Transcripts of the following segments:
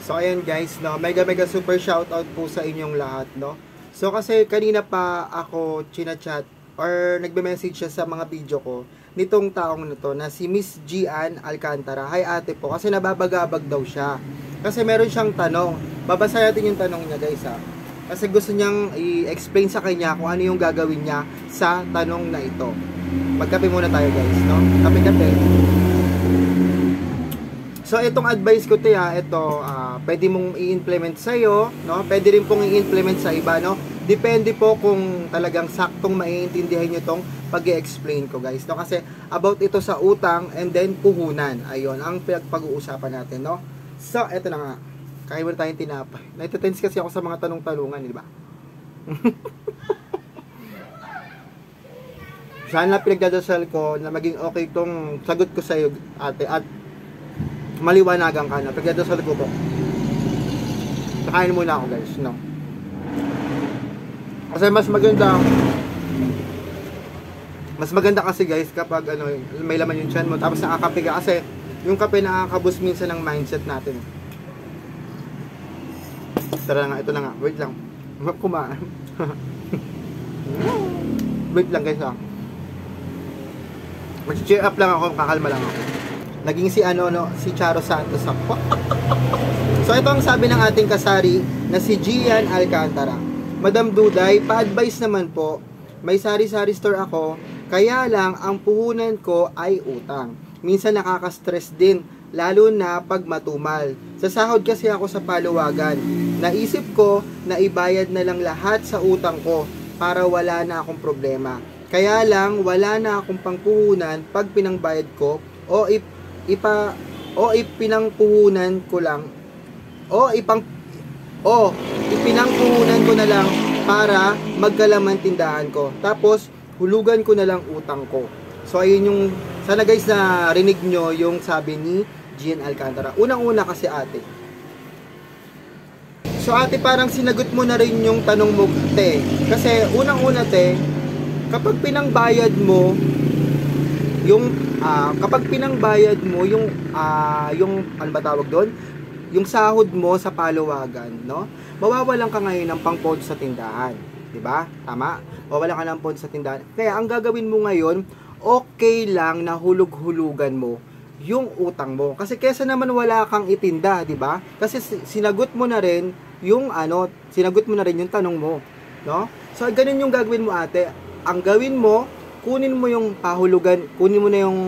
So ayan guys, no, mega mega super shoutout po sa inyong lahat, no. So kasi kanina pa ako chinachat or nagbe-message siya sa mga video ko nitong taong na to na si Miss Gian Alcantara. Hi ate po kasi nababagabag daw siya. Kasi meron siyang tanong. Babasa natin yung tanong niya guys ha. Kasi gusto niyang i-explain sa kanya kung ano yung gagawin niya sa tanong na ito. Magkape muna tayo guys, no? Kape-kape. So itong advice ko tiya, ito uh, pwede mong i-implement sa iyo, no? Pwede rin pong i-implement sa iba, no? Depende po kung talagang saktong maiintindihan niyo tong pag-explain ko, guys, no? Kasi about ito sa utang and then puhunan. Ayun, ang pag-uusapan natin, no? So, ito na nga. Kaya mo tayong tinapay. Naitatense kasi ako sa mga tanong-talungan, di ba? Sana pinagdadasal ko na maging okay tong sagot ko sa iyo, ate, at maliwanagan ka na. Pagdadasal ko po. Kakain muna ako guys, no? Kasi mas maganda mas maganda kasi guys kapag ano, may laman yung chan mo tapos nakakape ka kasi yung kape nakakaboost minsan ng mindset natin. Tara nga, ito na nga. Wait lang. Kumaan. Wait lang guys ha. Mag-cheer up lang ako, kakalma lang ako. Naging si ano no, si Charo Santos ako. so ito ang sabi ng ating kasari na si Gian Alcantara. Madam Duday, pa-advise naman po, may sari-sari store ako kaya lang, ang puhunan ko ay utang. Minsan nakaka-stress din, lalo na pag matumal. Sa sahod kasi ako sa paluwagan. Naisip ko na ibayad na lang lahat sa utang ko para wala na akong problema. Kaya lang, wala na akong pangpuhunan pag pinangbayad ko o ip, ipa o ipinangpuhunan ko lang o ipang o ipinangpuhunan ko na lang para magkalaman tindahan ko. Tapos, hulugan ko na lang utang ko. So ayun yung sana guys na rinig nyo yung sabi ni Gian Alcantara. Unang-una kasi ate. So ate parang sinagot mo na rin yung tanong mo te. Kasi unang-una te, kapag pinangbayad mo yung uh, kapag pinangbayad mo yung uh, yung ano ba tawag doon? Yung sahod mo sa paluwagan, no? Mawawalan ka ngayon ng pangpod sa tindahan. 'di ba? Tama? Mawala ka ng pound sa tindahan. Kaya ang gagawin mo ngayon, okay lang na hulug-hulugan mo yung utang mo. Kasi kesa naman wala kang itinda, 'di ba? Kasi sinagot mo na rin yung ano, sinagot mo na rin yung tanong mo, no? So ganun yung gagawin mo, ate. Ang gawin mo, kunin mo yung pahulugan, kunin mo na yung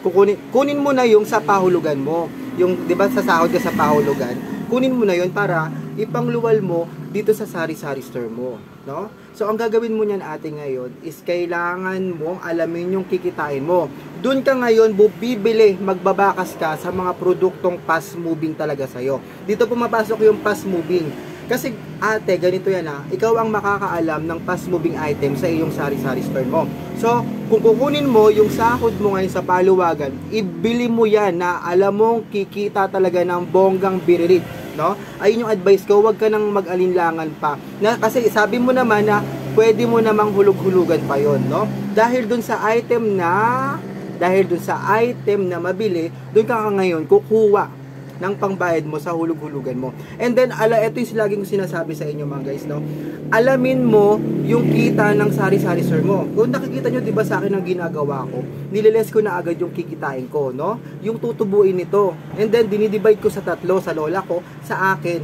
kukunin kunin mo na yung sa pahulugan mo. Yung 'di ba sa sahod ka sa pahulugan, kunin mo na yon para ipangluwal mo dito sa sari-sari store mo, no? So, ang gagawin mo niyan ate ngayon is kailangan mong alamin yung kikitain mo. Doon ka ngayon bibili, magbabakas ka sa mga produktong fast moving talaga sa'yo. Dito pumapasok yung fast moving. Kasi ate, ganito yan ha, ikaw ang makakaalam ng fast moving item sa iyong sari-sari store mo. So, kung kukunin mo yung sahod mo ngayon sa paluwagan, ibili mo yan na alam mong kikita talaga ng bonggang biririt no? Ayun yung advice ko, huwag ka nang mag-alinlangan pa. Na, kasi sabi mo naman na pwede mo namang hulug-hulugan pa yon no? Dahil dun sa item na dahil dun sa item na mabili, dun ka, ka ngayon kukuha ng pangbayad mo sa hulug-hulugan mo. And then, ala, ito yung laging sinasabi sa inyo mga guys, no? Alamin mo yung kita ng sari-sari store mo. Kung nakikita nyo, di ba sa akin ang ginagawa ko, nililes ko na agad yung kikitain ko, no? Yung tutubuin nito. And then, dinidivide ko sa tatlo, sa lola ko, sa akin,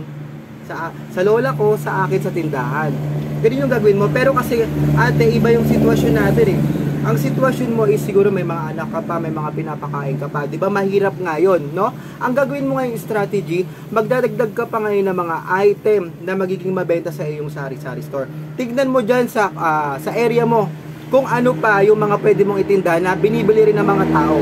sa, sa lola ko, sa akin, sa tindahan. Ganun yung gagawin mo. Pero kasi, ate, iba yung sitwasyon natin eh ang sitwasyon mo is siguro may mga anak ka pa, may mga pinapakain ka pa. 'Di ba? Mahirap ngayon, no? Ang gagawin mo ngayong strategy, magdadagdag ka pa ngayon ng mga item na magiging mabenta sa iyong sari-sari store. Tignan mo diyan sa uh, sa area mo kung ano pa yung mga pwede mong itinda na binibili rin ng mga tao.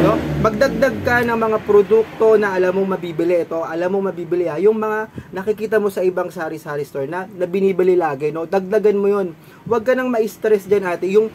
No? Magdagdag ka ng mga produkto na alam mong mabibili ito, alam mong mabibili ha, yung mga nakikita mo sa ibang sari-sari store na, na binibili lagi, no? Dagdagan mo 'yon. Huwag ka nang ma-stress diyan ate. Yung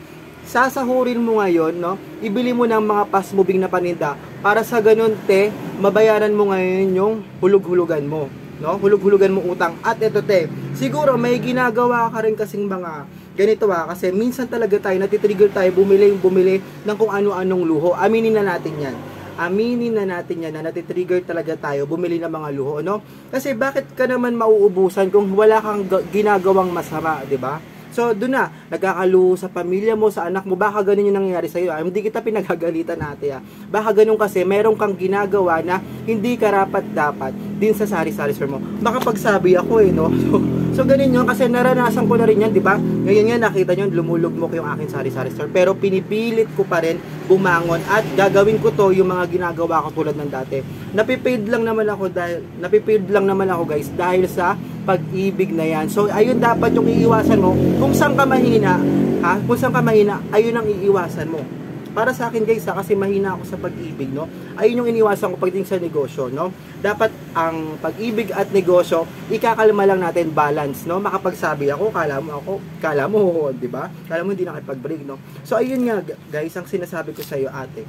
sasahurin mo ngayon, no? Ibili mo ng mga fast moving na paninda para sa ganun te, mabayaran mo ngayon yung hulug-hulugan mo, no? Hulug-hulugan mo utang. At ito te, siguro may ginagawa ka rin kasing mga ganito ah, kasi minsan talaga tayo natitrigger tayo bumili bumili ng kung ano-anong luho. Aminin na natin 'yan. aminin na natin yan na natitrigger talaga tayo bumili ng mga luho, no? Kasi bakit ka naman mauubusan kung wala kang ga- ginagawang masama, di ba? So, doon na, nagkakaluho sa pamilya mo, sa anak mo, baka ganun yung nangyayari sa'yo. Ah. Hindi kita pinagagalitan natin. Ah. Baka ganun kasi, meron kang ginagawa na hindi karapat dapat din sa sari-sari store mo. Baka pagsabi ako eh, no? So, so ganun yun, kasi naranasan ko na rin yan, di ba? Ngayon nga, nakita nyo, lumulugmok yung aking sari-sari store. Pero pinipilit ko pa rin bumangon at gagawin ko to yung mga ginagawa ko tulad ng dati. Napipaid lang naman ako dahil, napipaid lang naman ako guys dahil sa pag-ibig na yan. So, ayun dapat yung iiwasan mo. Kung saan ka mahina, ha? Kung saan ka mahina, ayun ang iiwasan mo. Para sa akin guys, ha, kasi mahina ako sa pag-ibig, no? Ayun yung iniwasan ko pagdating sa negosyo, no? Dapat ang pag-ibig at negosyo, ikakalma lang natin balance, no? Makapagsabi ako, kala mo ako, kala mo, di ba? Kala mo hindi nakipag-break, no? So, ayun nga, guys, ang sinasabi ko sa iyo, ate,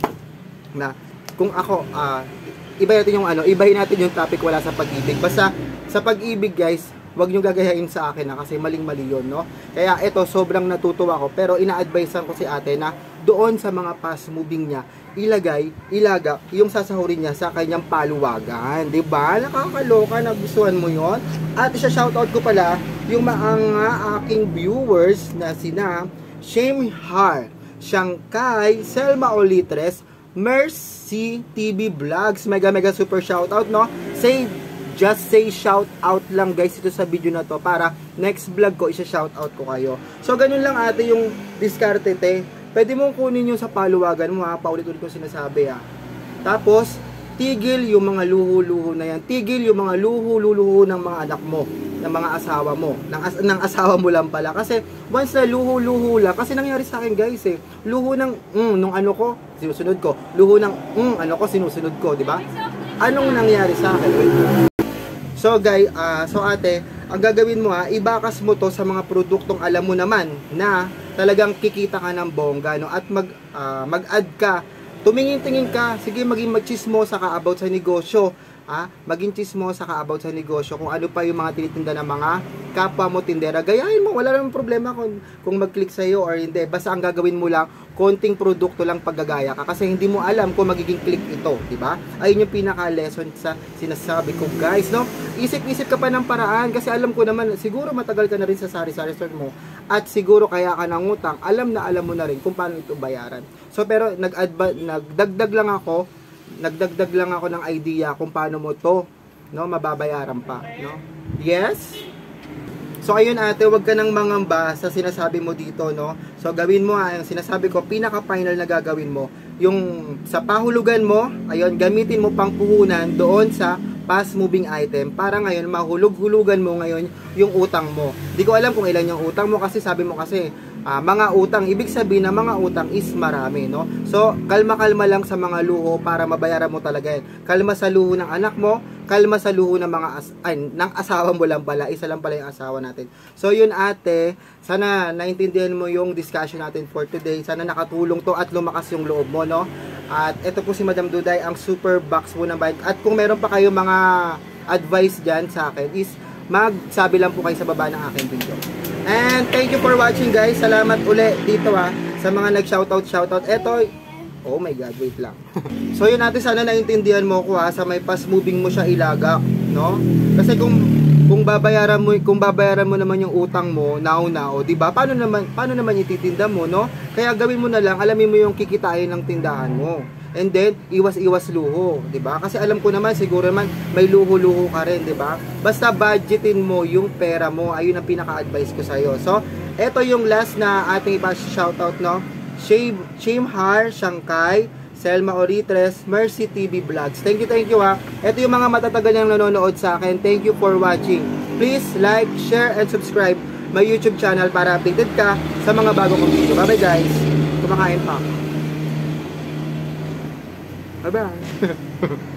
na kung ako, ah, iba natin yung ano, ibahin natin yung topic wala sa pag-ibig. Basta sa pag-ibig, guys, wag nyo gagayain sa akin na kasi maling-mali yun, no? Kaya ito, sobrang natutuwa ko. Pero ina-advisean ko si ate na doon sa mga fast moving niya, ilagay, ilaga, yung sasahurin niya sa kanyang paluwagan. ba Nakakaloka, nagustuhan mo yon At isa-shoutout ko pala yung mga aking viewers na sina Shame Heart, Shanghai, Selma Olitres, Mercy TV Vlogs. Mega mega super shoutout, no? Say just say shout out lang guys ito sa video na to para next vlog ko isa shout out ko kayo. So ganun lang ate yung diskarte te. Pwede mong kunin yung sa paluwagan mo ha, paulit-ulit ko sinasabi ha. Tapos tigil yung mga luho-luho na yan. Tigil yung mga luho-luho ng mga anak mo, ng mga asawa mo, ng, as ng asawa mo lang pala. Kasi once na luho-luho lang, kasi nangyari sa akin guys eh, luho ng, mm, nung ano ko, sinusunod ko. Luho ng, mm, ano ko, sinusunod ko, di ba? Anong nangyari sa akin? So guys, uh, so ate, ang gagawin mo ha, ibakas mo to sa mga produktong alam mo naman na talagang kikita ka ng bongga no at mag uh, mag-add ka tumingin-tingin ka, sige maging magchismosa ka about sa negosyo. Ah, maging chismosa ka about sa negosyo kung ano pa yung mga tinitinda ng mga kapwa mo tindera. Gayahin mo, wala namang problema kung, kung mag-click sa'yo or hindi. Basta ang gagawin mo lang, konting produkto lang paggagaya ka kasi hindi mo alam kung magiging click ito, di ba? Ayun yung pinaka-lesson sa sinasabi ko, guys, no? Isip-isip ka pa ng paraan kasi alam ko naman, siguro matagal ka na rin sa sari-sari store mo at siguro kaya ka ng utang, alam na alam mo na rin kung paano ito bayaran. So pero nag-nagdagdag lang ako, nagdagdag lang ako ng idea kung paano mo to no mababayaran pa, no? Yes? So ayun ate, wag ka nang mangamba sa sinasabi mo dito, no? So gawin mo ang sinasabi ko, pinaka final na gagawin mo, yung sa pahulugan mo, ayun, gamitin mo pang puhunan doon sa fast moving item para ngayon mahulog-hulugan mo ngayon yung utang mo. Hindi ko alam kung ilan yung utang mo kasi sabi mo kasi uh, mga utang, ibig sabihin na mga utang is marami, no? So, kalma-kalma lang sa mga luho para mabayaran mo talaga yan. Kalma sa luho ng anak mo, kalma sa luho ng mga as ay, ng asawa mo lang pala, isa lang pala yung asawa natin. So, yun ate, sana naintindihan mo yung discussion natin for today. Sana nakatulong to at lumakas yung loob mo, no? At ito po si Madam Duday, ang super box po ng bike. At kung meron pa kayo mga advice dyan sa akin, is magsabi lang po kayo sa baba ng aking video. And thank you for watching guys. Salamat uli dito ha, sa mga nag-shoutout, shoutout. Ito, oh my god, wait lang. so yun natin, sana naintindihan mo ko ha, sa may fast moving mo siya ilaga, no? Kasi kung kung babayaran mo kung babayaran mo naman yung utang mo now-now, 'di ba? Paano naman paano naman ititinda mo, no? Kaya gawin mo na lang, alamin mo yung kikitain ng tindahan mo. And then iwas-iwas luho, 'di ba? Kasi alam ko naman siguro naman may luho-luho ka rin, 'di ba? Basta budgetin mo yung pera mo. Ayun ang pinaka-advice ko sa iyo. So, eto yung last na ating ipa-shoutout, no? Shame Shame Har Shanghai Selma Oritres, Mercy TV Vlogs. Thank you, thank you ha. Ito yung mga matatagal niyang nanonood sa akin. Thank you for watching. Please like, share, and subscribe my YouTube channel para updated ka sa mga bago kong video. Bye bye guys. Kumakain pa. Bye bye.